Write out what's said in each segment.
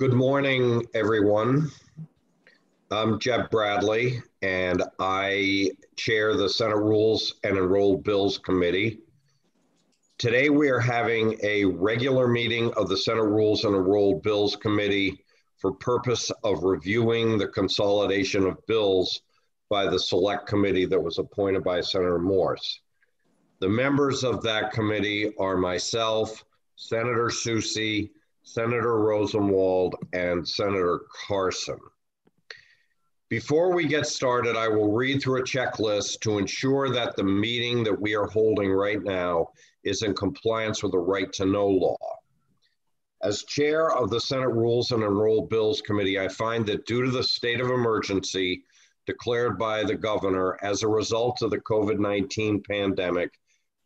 Good morning, everyone. I'm Jeb Bradley, and I chair the Senate Rules and Enrolled Bills Committee. Today, we are having a regular meeting of the Senate Rules and Enrolled Bills Committee for purpose of reviewing the consolidation of bills by the select committee that was appointed by Senator Morse. The members of that committee are myself, Senator Soucy, Senator Rosenwald, and Senator Carson. Before we get started, I will read through a checklist to ensure that the meeting that we are holding right now is in compliance with the right to know law. As chair of the Senate Rules and Enrolled Bills Committee, I find that due to the state of emergency declared by the governor as a result of the COVID 19 pandemic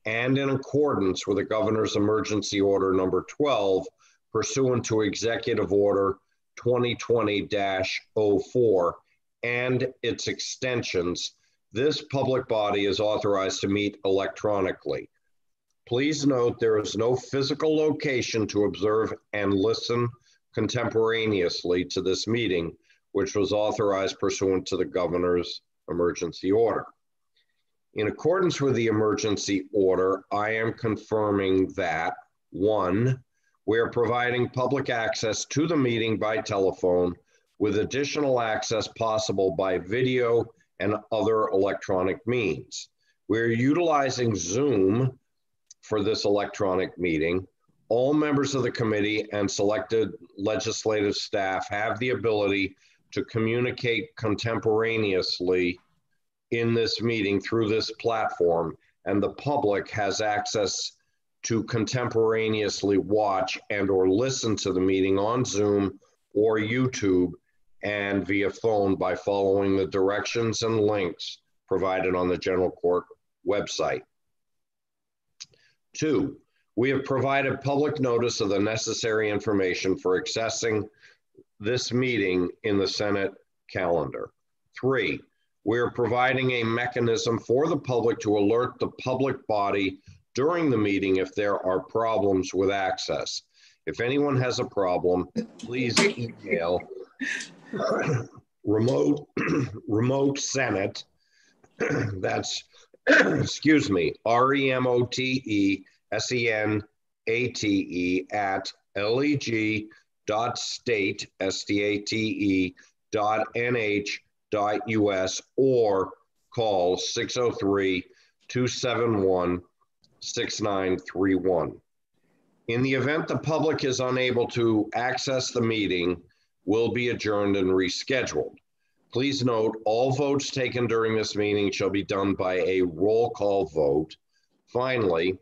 and in accordance with the governor's emergency order number 12, pursuant to Executive Order 2020 04 and its extensions, this public body is authorized to meet electronically. Please note there is no physical location to observe and listen contemporaneously to this meeting, which was authorized pursuant to the governor's emergency order. In accordance with the emergency order, I am confirming that one, we are providing public access to the meeting by telephone with additional access possible by video and other electronic means. We're utilizing Zoom for this electronic meeting. All members of the committee and selected legislative staff have the ability to communicate contemporaneously in this meeting through this platform, and the public has access to contemporaneously watch and or listen to the meeting on Zoom or YouTube and via phone by following the directions and links provided on the General Court website. Two, we have provided public notice of the necessary information for accessing this meeting in the Senate calendar. Three, we are providing a mechanism for the public to alert the public body during the meeting if there are problems with access. If anyone has a problem, please email remote remote senate that's excuse me r-e-m-o-t-e-s-e-n-a-t-e at leg dot state s-t-a-t-e dot n-h dot us or call 603 271 6931. In the event the public is unable to access the meeting, will be adjourned and rescheduled. Please note all votes taken during this meeting shall be done by a roll call vote. Finally,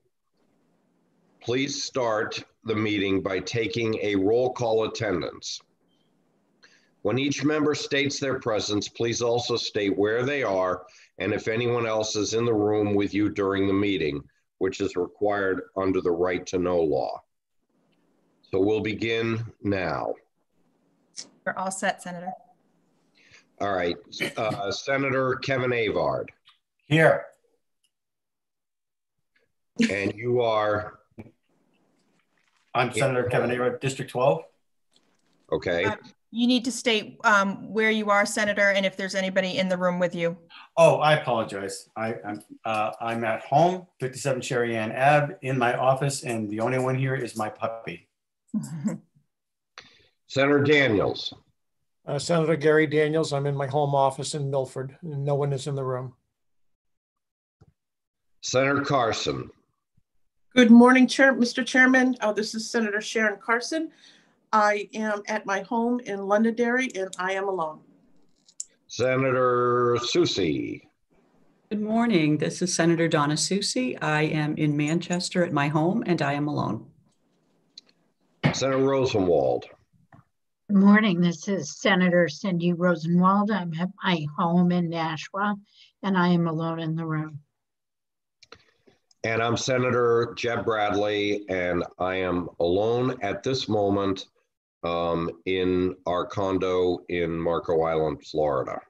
please start the meeting by taking a roll call attendance. When each member states their presence, please also state where they are and if anyone else is in the room with you during the meeting which is required under the right to know law. So we'll begin now. We're all set, Senator. All right, uh, Senator Kevin Avard. Here. And you are? I'm Senator Kevin Avard, District 12. Okay. You need to state um, where you are, Senator, and if there's anybody in the room with you. Oh, I apologize. I, am I'm, uh, I'm at home, 57 Sherry Ann Ave, in my office, and the only one here is my puppy. Senator Daniels. Uh, Senator Gary Daniels. I'm in my home office in Milford, and no one is in the room. Senator Carson. Good morning, Chair, Mr. Chairman. Uh, this is Senator Sharon Carson. I am at my home in Londonderry and I am alone. Senator Soucy. Good morning. This is Senator Donna Soucy. I am in Manchester at my home and I am alone. Senator Rosenwald. Good morning. This is Senator Cindy Rosenwald. I'm at my home in Nashua and I am alone in the room. And I'm Senator Jeb Bradley, and I am alone at this moment um, in our condo in Marco Island, Florida.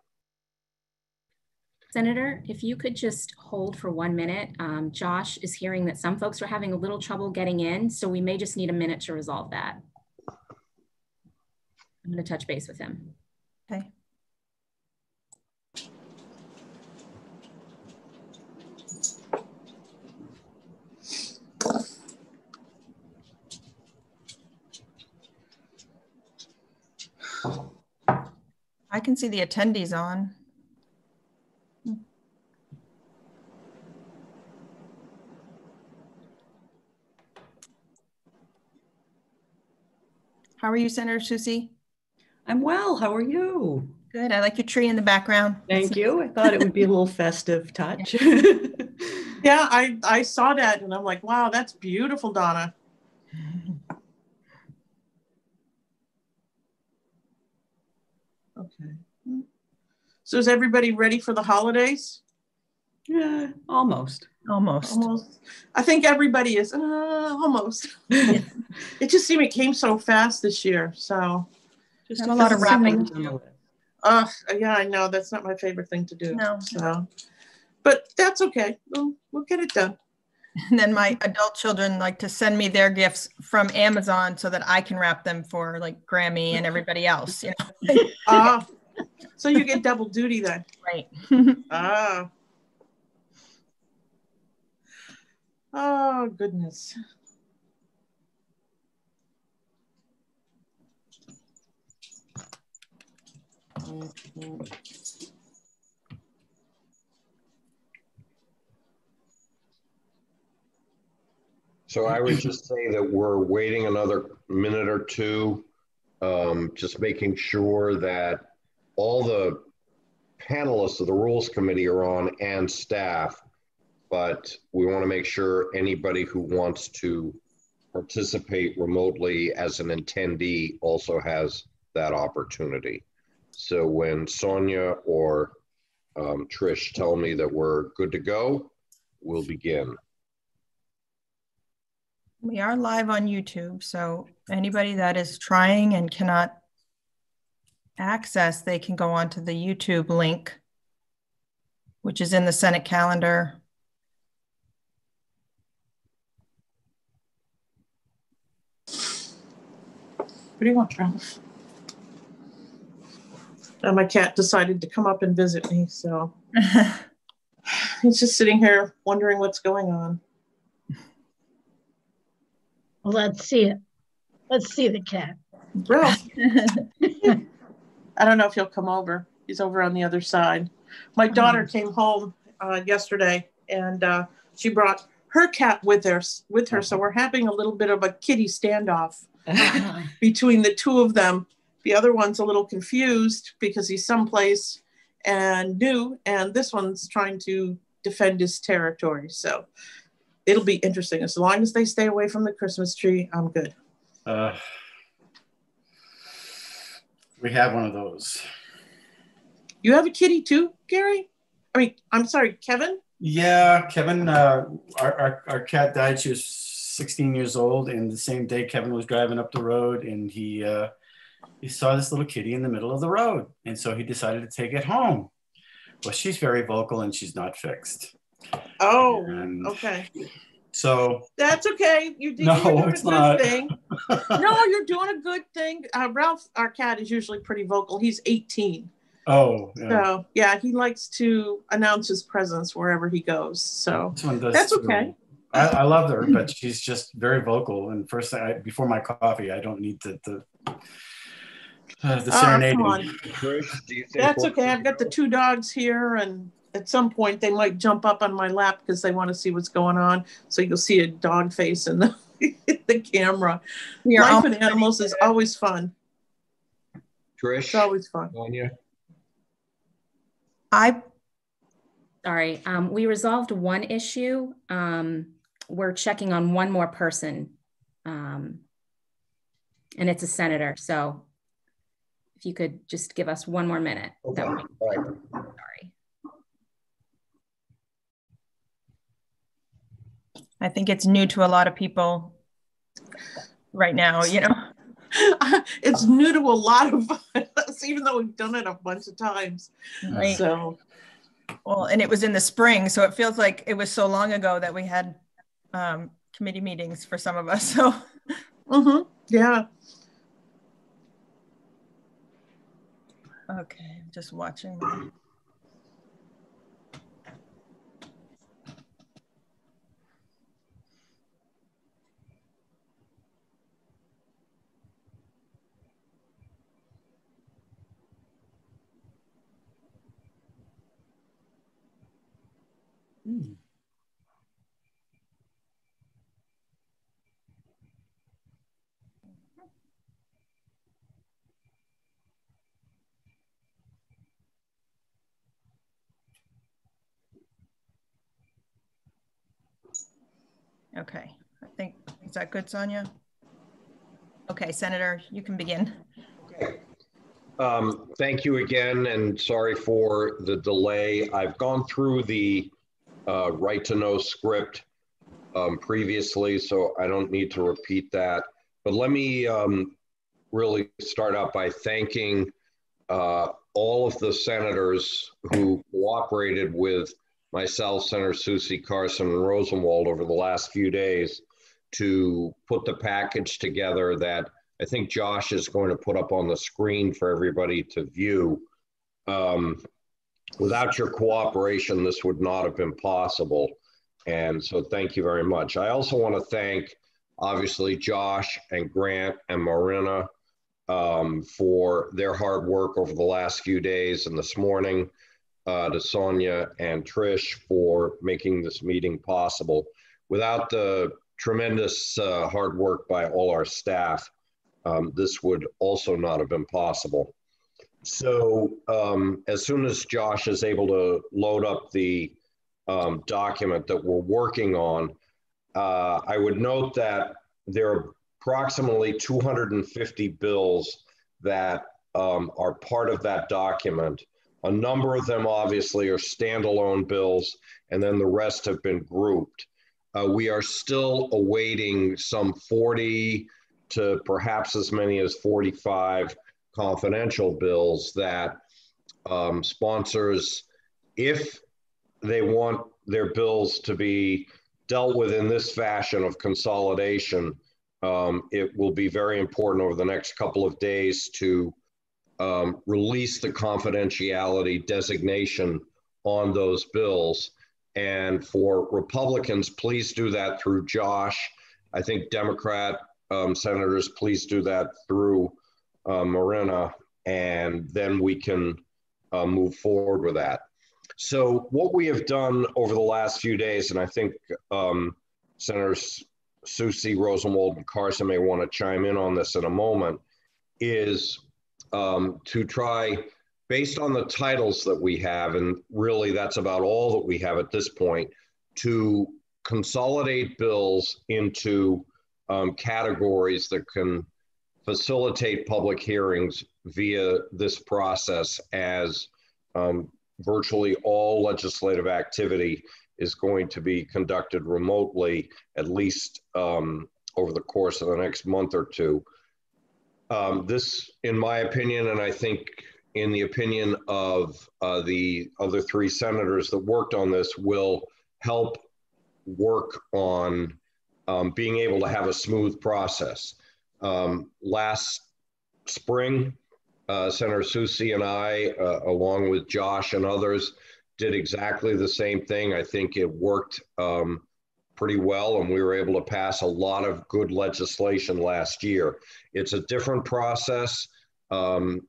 Senator, if you could just hold for one minute. Um, Josh is hearing that some folks are having a little trouble getting in, so we may just need a minute to resolve that. I'm going to touch base with him. Okay. I can see the attendees on. How are you, Senator Soucy? I'm well. How are you? Good. I like your tree in the background. Thank you. I thought it would be a little festive touch. Yeah, I, I saw that and I'm like, wow, that's beautiful, Donna. Okay. So is everybody ready for the holidays? yeah, almost. Almost. Almost. I think everybody is, uh, almost. It just seemed it came so fast this year, so. Just a lot of wrapping. on. Uh, yeah, I know, that's not my favorite thing to do. No. So, but that's okay. We'll, we'll get it done. And then my adult children like to send me their gifts from Amazon so that I can wrap them for like Grammy and everybody else. You know? Ah, so you get double duty then. Right. Ah. Oh, goodness. So I would just say that we're waiting another minute or two, um, just making sure that all the panelists of the Rules Committee are on and staff. But we want to make sure anybody who wants to participate remotely as an attendee also has that opportunity. So when Sonia or um, Trish tell me that we're good to go, we'll begin. We are live on YouTube, so anybody that is trying and cannot access, they can go onto the YouTube link, which is in the Senate calendar. What do you want, Ralph? Uh, and my cat decided to come up and visit me, so he's just sitting here wondering what's going on. Well, let's see it. Let's see the cat. Ralph, I don't know if he'll come over. He's over on the other side. My daughter came home uh, yesterday, and uh, she brought her cat with her. With her, so we're having a little bit of a kitty standoff between the two of them. The other one's a little confused because he's someplace and new, and this one's trying to defend his territory. So it'll be interesting. As long as they stay away from the Christmas tree, I'm good. Uh, we have one of those. You have a kitty too, Gary? I mean, I'm sorry, Kevin? Yeah, Kevin, uh, our, our, our cat died. She was 16 years old. And the same day, Kevin was driving up the road and he, uh, he saw this little kitty in the middle of the road. And so he decided to take it home. Well, she's very vocal and she's not fixed. Oh, And okay. So, That's okay. You did No, you're doing it's a good not. thing. No, you're doing a good thing. Uh, Ralph, our cat, is usually pretty vocal. He's 18. oh, yeah. So, yeah, he likes to announce his presence wherever he goes. So, This one does That's too. okay. I, I love her, but she's just very vocal. And first, I, before my coffee, I don't need the the, uh, the Oh, serenading. come on. Trish, do you think That's okay. I've got the two dogs here, and at some point they might jump up on my lap because they want to see what's going on. So you'll see a dog face in the, the camera. We are Life almost with animals is always fun. Trish, It's always fun. Sonia? I Sorry, um, we resolved one issue. Um, we're checking on one more person. Um, and it's a senator, so if you could just give us one more minute. Okay, that would be- all right. Sorry. I think it's new to a lot of people right now, you know. it's new to a lot of us, even though we've done it a bunch of times. Right. So, Well, and it was in the spring, so it feels like it was so long ago that we had um, committee meetings for some of us. So mhm, yeah. Okay, I'm just watching. Hmm. Okay, I think, is that good, Sonia? Okay, Senator, you can begin. Okay. Um, Thank you again, and sorry for the delay. I've gone through the uh, right to know script um, previously, so I don't need to repeat that. But let me um, really start out by thanking uh, all of the senators who cooperated with myself, Senator Soucy Carson, and Rosenwald over the last few days to put the package together that I think Josh is going to put up on the screen for everybody to view. Um, without your cooperation, this would not have been possible. And so thank you very much. I also want to thank, obviously, Josh and Grant and Marina um, for their hard work over the last few days and this morning, uh, to Sonia and Trish for making this meeting possible. Without the tremendous uh, hard work by all our staff, um, this would also not have been possible. So um, as soon as Josh is able to load up the um, document that we're working on, uh, I would note that there are approximately 250 bills that um, are part of that document. A number of them obviously are standalone bills, and then the rest have been grouped. Uh, we are still awaiting some 40 to perhaps as many as 45 confidential bills that um, sponsors, if they want their bills to be dealt with in this fashion of consolidation, um, it will be very important over the next couple of days to um, release the confidentiality designation on those bills. And for Republicans, please do that through Josh. I think Democrat um, senators, please do that through uh, Marina, and then we can uh, move forward with that. So, what we have done over the last few days, and I think um, Senators Soucy, Rosenwald, and Carson may want to chime in on this in a moment, is um, to try, based on the titles that we have, and really that's about all that we have at this point, to consolidate bills into um, categories that can facilitate public hearings via this process as um, virtually all legislative activity is going to be conducted remotely, at least um, over the course of the next month or two. Um, this, in my opinion, and I think in the opinion of uh, the other three senators that worked on this, will help work on um, being able to have a smooth process. Um, last spring, uh, Senator Soucy and I, uh, along with Josh and others, did exactly the same thing. I think it worked um, pretty well, and we were able to pass a lot of good legislation last year. It's a different process. Um,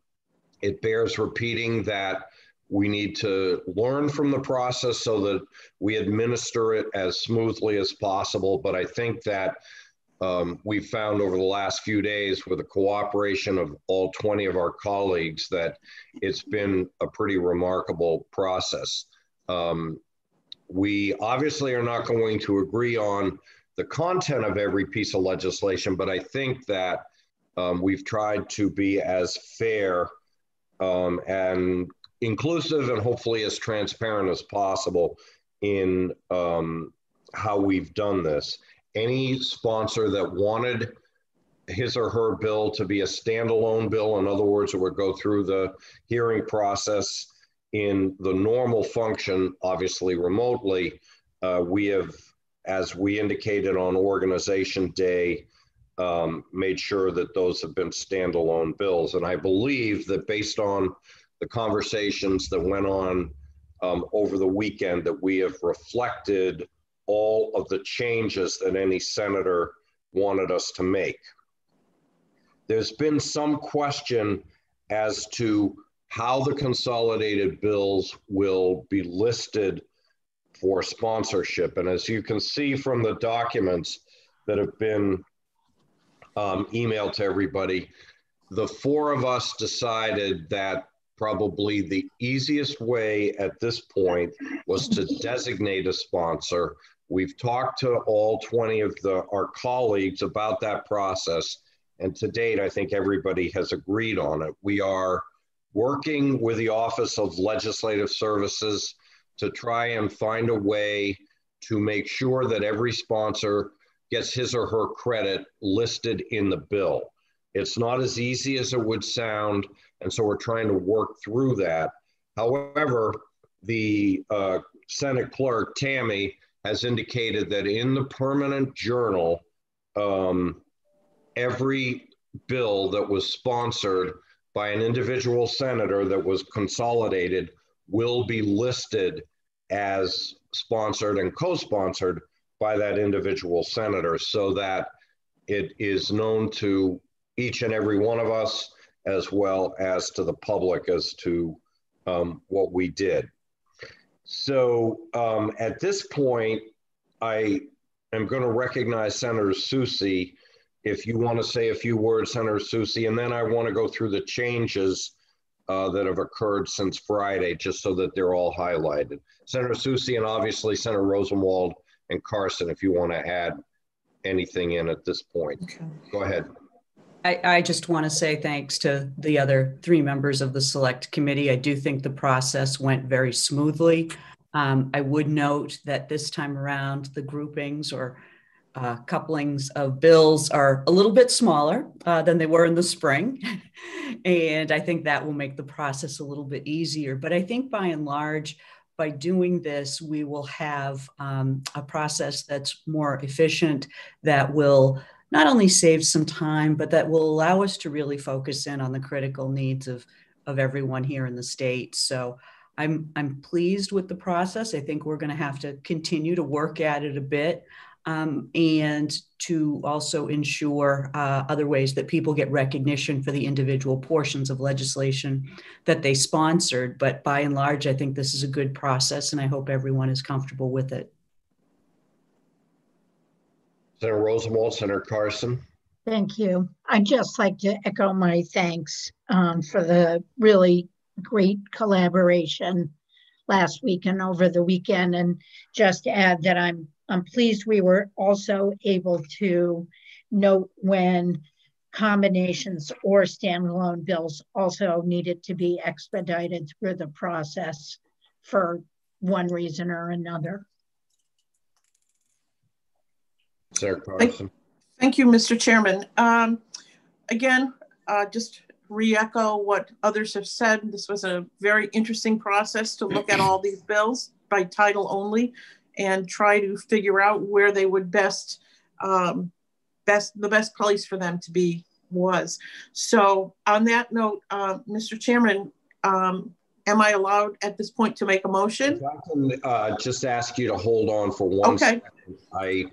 it bears repeating that we need to learn from the process so that we administer it as smoothly as possible. But I think that um, we've found over the last few days with the cooperation of all 20 of our colleagues that it's been a pretty remarkable process. Um, we obviously are not going to agree on the content of every piece of legislation, but I think that um, we've tried to be as fair um, and inclusive and hopefully as transparent as possible in um, how we've done this. Any sponsor that wanted his or her bill to be a standalone bill, in other words, it would go through the hearing process in the normal function, obviously remotely, uh, we have, as we indicated on organization day, um, made sure that those have been standalone bills. And I believe that based on the conversations that went on um, over the weekend that we have reflected all of the changes that any senator wanted us to make. There's been some question as to how the consolidated bills will be listed for sponsorship. And as you can see from the documents that have been um, emailed to everybody, the four of us decided that probably the easiest way at this point was to designate a sponsor. We've talked to all 20 of the, our colleagues about that process. And to date, I think everybody has agreed on it. We are working with the Office of Legislative Services to try and find a way to make sure that every sponsor gets his or her credit listed in the bill. It's not as easy as it would sound, and so we're trying to work through that. However, the uh, Senate clerk, Tammy, has indicated that in the permanent journal, um, every bill that was sponsored by an individual senator that was consolidated will be listed as sponsored and co sponsored by that individual senator so that it is known to each and every one of us as well as to the public as to um, what we did. So um, at this point, I am going to recognize Senator Soucy. If you want to say a few words, Senator Soucy, and then I want to go through the changes uh, that have occurred since Friday, just so that they're all highlighted. Senator Soucy and obviously Senator Rosenwald and Carson, if you want to add anything in at this point. Okay. Go ahead. I, I just want to say thanks to the other three members of the select committee. I do think the process went very smoothly. Um, I would note that this time around, the groupings or uh, couplings of bills are a little bit smaller uh, than they were in the spring. and I think that will make the process a little bit easier. But I think by and large, by doing this, we will have um, a process that's more efficient, that will not only save some time, but that will allow us to really focus in on the critical needs of, of everyone here in the state. So I'm, I'm pleased with the process. I think we're going to have to continue to work at it a bit um, and to also ensure uh, other ways that people get recognition for the individual portions of legislation that they sponsored. But by and large, I think this is a good process, and I hope everyone is comfortable with it. Senator Rosenwald, Senator Carson. Thank you. I'd just like to echo my thanks um, for the really great collaboration last week and over the weekend. And just add that I'm I'm pleased we were also able to note when combinations or standalone bills also needed to be expedited through the process for one reason or another. Sarah Carson. Thank you, Mr. Chairman. Um, again, uh, just re-echo what others have said. This was a very interesting process to look at all these bills by title only and try to figure out where they would best, um, best the best place for them to be was. So on that note, uh, Mr. Chairman, um, am I allowed at this point to make a motion? I can uh, just ask you to hold on for one okay. Second. I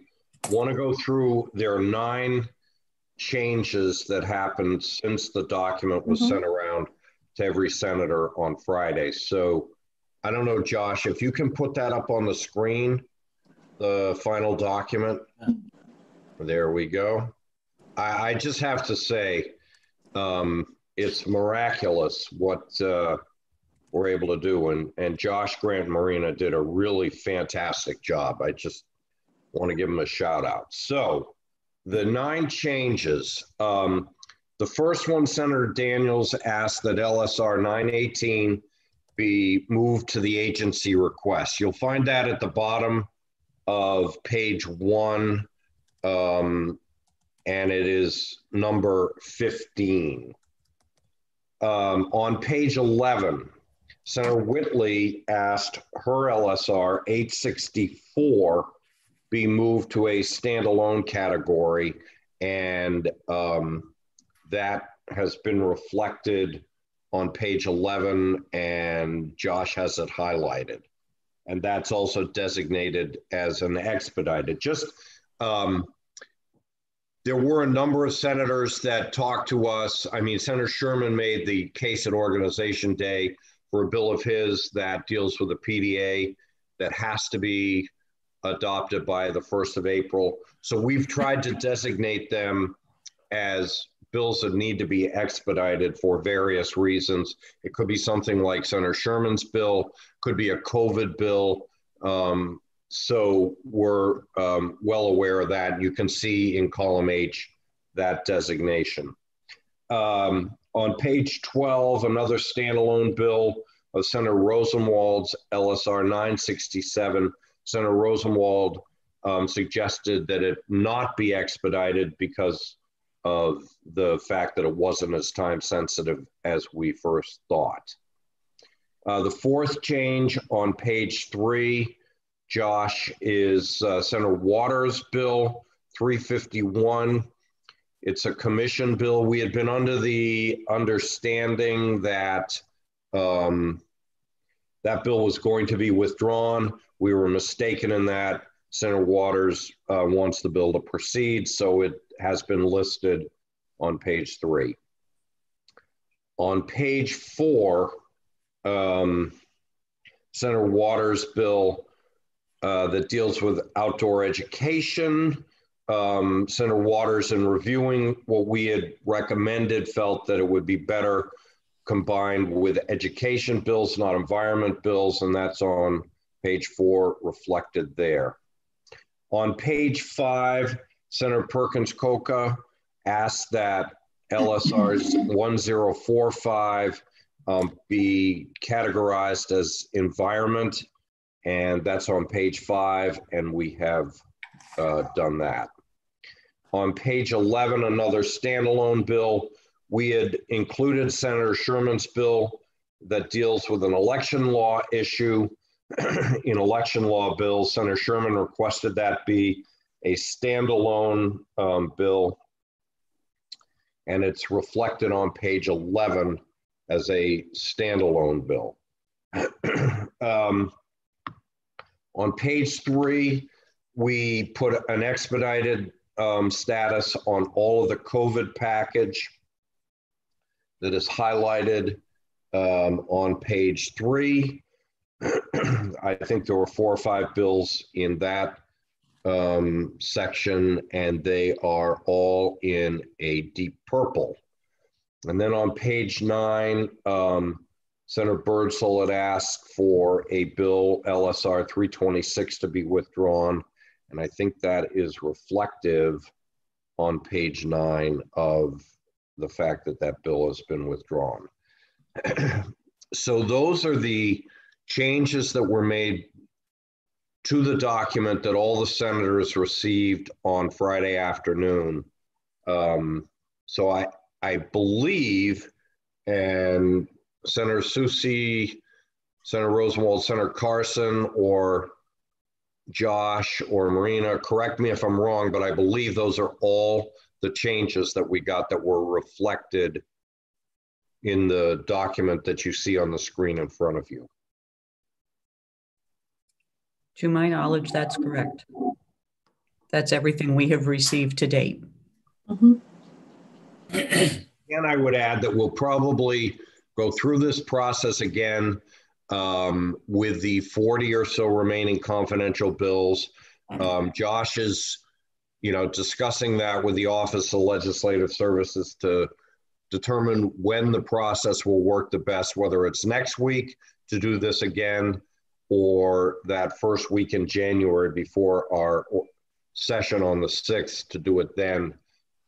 want to go through, there are nine changes that happened since the document was mm -hmm. sent around to every senator on Friday. So I don't know, Josh, if you can put that up on the screen, the final document. There we go. I, I just have to say, um, it's miraculous what uh, we're able to do. And, and Josh Grant Marina did a really fantastic job. I just want to give them a shout out. So, the nine changes. Um, the first one, Senator Daniels asked that LSR 918 be moved to the agency request. You'll find that at the bottom of page one, um, and it is number 15. Um, on page 11, Senator Whitley asked her LSR 864 be moved to a standalone category, and um, that has been reflected on page 11, and Josh has it highlighted. And that's also designated as an expedited. Just, um, there were a number of senators that talked to us. I mean, Senator Sherman made the case at Organization Day for a bill of his that deals with the PDA that has to be adopted by the 1st of April. So we've tried to designate them as bills that need to be expedited for various reasons. It could be something like Senator Sherman's bill, could be a COVID bill. Um, so we're um, well aware of that. You can see in column H that designation. Um, on page 12, another standalone bill of Senator Rosenwald's LSR 967. Senator Rosenwald um, suggested that it not be expedited because of the fact that it wasn't as time sensitive as we first thought. Uh, the fourth change on page three, Josh, is uh, Senator Watters' bill 351. It's a commission bill. We had been under the understanding that um, that bill was going to be withdrawn. We were mistaken in that. Senator Watters uh, wants the bill to proceed, so it has been listed on page three. On page four, um, Senator Watters' bill uh, that deals with outdoor education. Um, Senator Watters, in reviewing what we had recommended, felt that it would be better combined with education bills, not environment bills, and that's on page four reflected there. On page five, Senator Perkins Kwoka asked that LSRs 1045 um, be categorized as environment, and that's on page five, and we have uh, done that. On page 11, another standalone bill, we had included Senator Sherman's bill that deals with an election law issue in election law bills. Senator Sherman requested that be a standalone um, bill, and it's reflected on page 11 as a standalone bill. um, on page three, we put an expedited um, status on all of the COVID package that is highlighted um, on page three. I think there were four or five bills in that um, section, and they are all in a deep purple. And then on page nine, um, Senator Birdsell had asked for a bill LSR 326 to be withdrawn, and I think that is reflective on page nine of the fact that that bill has been withdrawn. so those are the changes that were made to the document that all the senators received on Friday afternoon. Um, so I, I believe, and Senator Soucy, Senator Rosenwald, Senator Carson, or Josh or Marina, correct me if I'm wrong, but I believe those are all the changes that we got that were reflected in the document that you see on the screen in front of you. To my knowledge, that's correct. That's everything we have received to date. Mm-hmm. and I would add that we'll probably go through this process again um, with the 40 or so remaining confidential bills. Um, Josh is, you know, discussing that with the Office of Legislative Services to determine when the process will work the best, whether it's next week to do this again or that first week in January before our session on the 6th to do it then.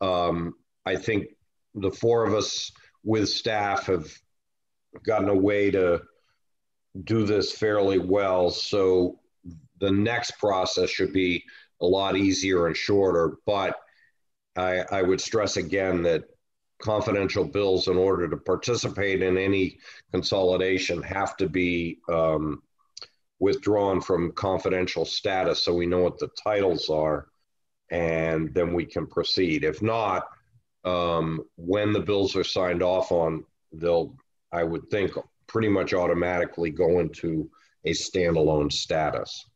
Um, I think the four of us with staff have gotten a way to do this fairly well. So the next process should be a lot easier and shorter. But I, I would stress again that confidential bills, in order to participate in any consolidation, have to be um, withdrawn from confidential status so we know what the titles are and then we can proceed. If not, um, when the bills are signed off on, they'll I would think, pretty much automatically go into a standalone status.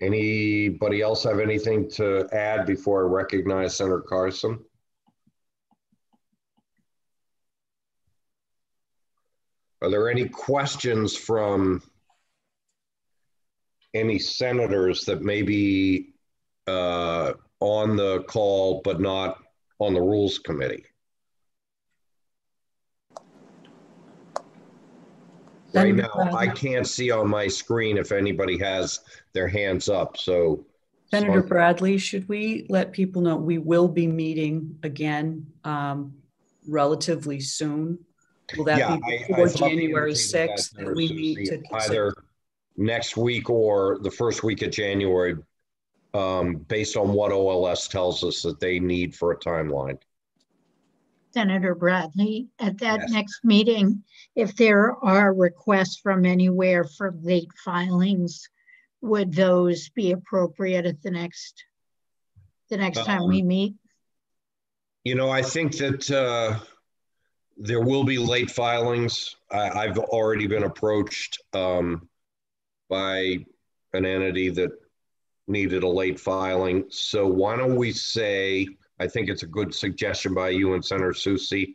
Anybody else have anything to add before I recognize Senator Carson? Are there any questions from any senators that may be uh, on the call but not on the Rules Committee? Right now, I can't see on my screen if anybody has their hands up, so. Senator Bradley, should we let people know we will be meeting again um, relatively soon? Will Yeah, that I- be before thought we January indicated that, 6th that Senator we meet to? Either next week or the first week of January, um, based on what OLS tells us that they need for a timeline. Senator Bradley, at that Yes. next meeting, if there are requests from anywhere for late filings, would those be appropriate at the next, the next time we meet? You know, I think that uh, there will be late filings. I, I've already been approached um, by an entity that needed a late filing. So why don't we say, I think it's a good suggestion by you and Senator Soucy,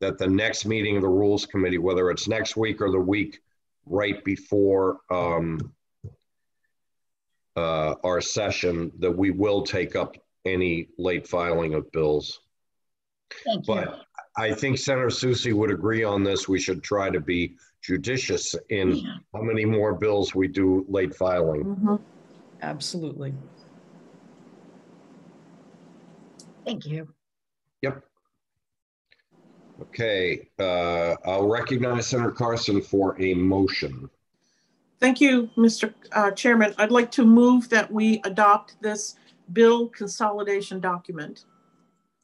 that the next meeting of the Rules Committee, whether it's next week or the week right before um, uh, our session, that we will take up any late filing of bills. Thank you. But I think Senator Soucy would agree on this. We should try to be judicious in Yeah. how many more bills we do late filing. Mhm. Absolutely. Thank you. Yep. Okay, uh, I'll recognize Senator Carson for a motion. Thank you, Mr. uh, Chairman. I'd like to move that we adopt this bill consolidation document.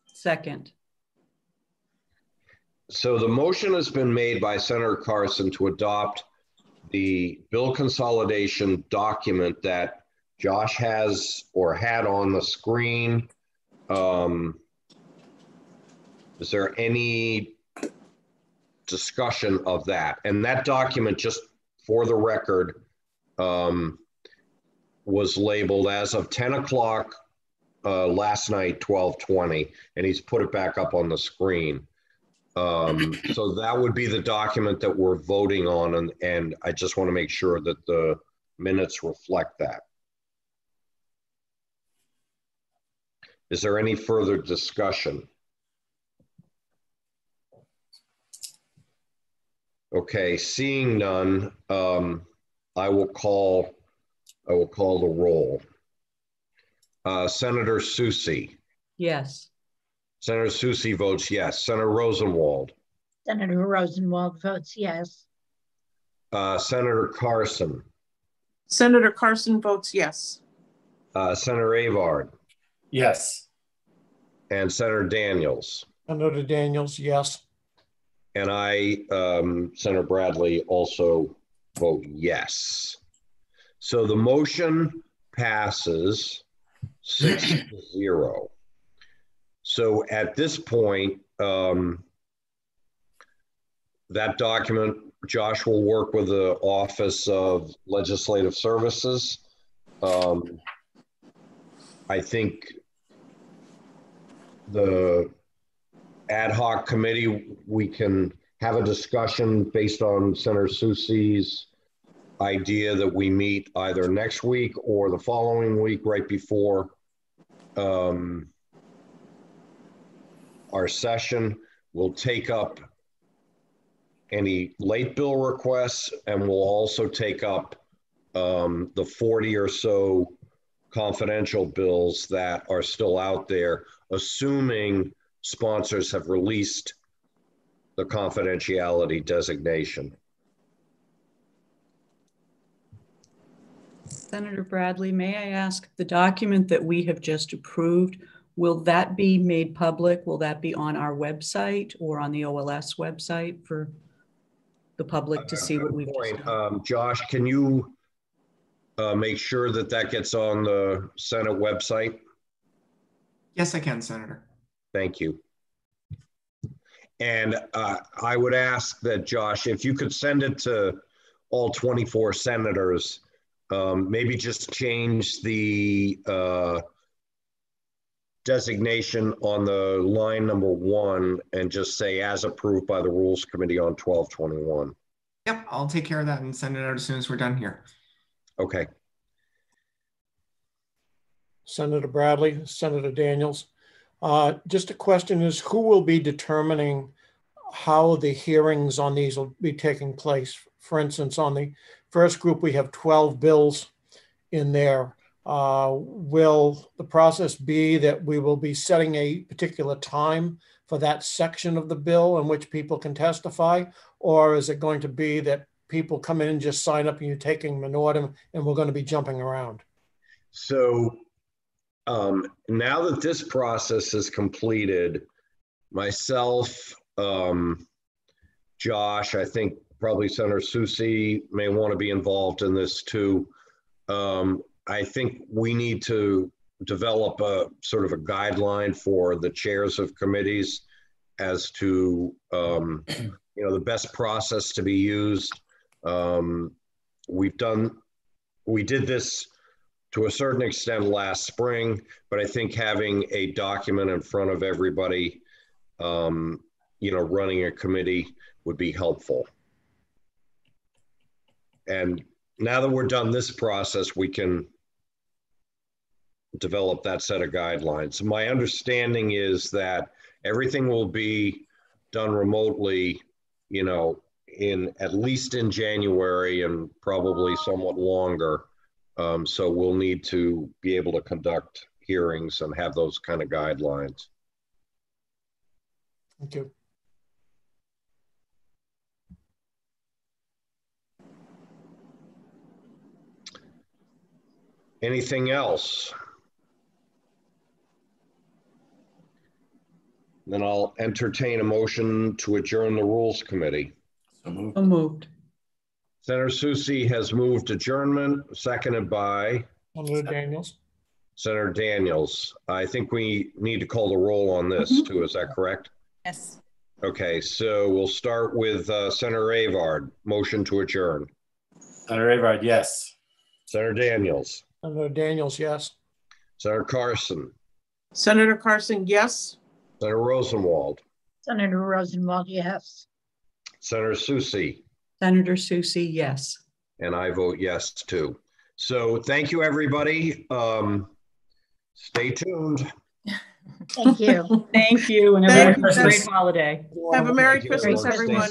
Second. So the motion has been made by Senator Carson to adopt the bill consolidation document that Josh has or had on the screen. Um, Is there any discussion of that? And that document, just for the record, um, was labeled as of 10 o'clock uh, last night, 1220, and he's put it back up on the screen. Um, so that would be the document that we're voting on, and, and I just want to make sure that the minutes reflect that. Is there any further discussion? Okay, seeing none, um, I will call, I will call the roll. Uh, Senator Soucy. Yes. Senator Soucy votes yes. Senator Rosenwald. Senator Rosenwald votes yes. Uh, Senator Carson. Senator Carson votes yes. Uh, Senator Avard. Yes. And Senator Daniels. Senator Daniels, yes. And I, um, Senator Bradley, also vote yes. So the motion passes six to zero. So at this point, um, that document, Josh will work with the Office of Legislative Services. Um, I think the ad hoc committee, we can have a discussion based on Senator Soucy's idea that we meet either next week or the following week, right before um, our session. We'll take up any late bill requests and we'll also take up um, the 40 or so confidential bills that are still out there, assuming sponsors have released the confidentiality designation. Senator Bradley, may I ask, the document that we have just approved, will that be made public? Will that be on our website or on the OLS website for the public to see what we've Point, done? um, Josh, can you uh, make sure that that gets on the Senate website? Yes, I can, Senator. Thank you. And uh, I would ask that Josh, if you could send it to all 24 senators, um, maybe just change the uh, designation on the line number one and just say as approved by the Rules Committee on 1221. Yep, I'll take care of that and send it out as soon as we're done here. Okay. Senator Bradley, Senator Daniels. Uh, Just a question is, who will be determining how the hearings on these will be taking place? For instance, on the first group, we have 12 bills in there. Uh, Will the process be that we will be setting a particular time for that section of the bill in which people can testify? Or is it going to be that people come in and just sign up and you're taking Minority and we're going to be jumping around? So um, now that this process is completed, myself, um, Josh, I think probably Senator Soucy may want to be involved in this too. Um, I think we need to develop a sort of a guideline for the chairs of committees as to um, you know the best process to be used. Um, we've done we did this to a certain extent last spring, but I think having a document in front of everybody, um, you know, running a committee would be helpful. And now that we're done this process, we can develop that set of guidelines. My understanding is that everything will be done remotely, you know, in at least in January and probably somewhat longer. Um, so we'll need to be able to conduct hearings and have those kind of guidelines. Thank you. Anything else? Then I'll entertain a motion to adjourn the Rules Committee. So moved. So moved. Senator Soucy has moved adjournment, seconded by Senator Daniels? Senator Daniels. I think we need to call the roll on this too. Is that correct? Yes. Okay, so we'll start with uh, Senator Avard. Motion to adjourn. Senator Avard, yes. Senator Daniels. Senator Daniels, yes. Senator Carson. Senator Carson, yes. Senator Rosenwald. Senator Rosenwald, yes. Senator Soucy. Senator Soucy, yes. And I vote yes too. So thank you, everybody. Um, stay tuned. Thank you. Thank you and Thank everyone, you. have a great holiday. Have a Merry Thank you, Christmas, everyone. Everyone.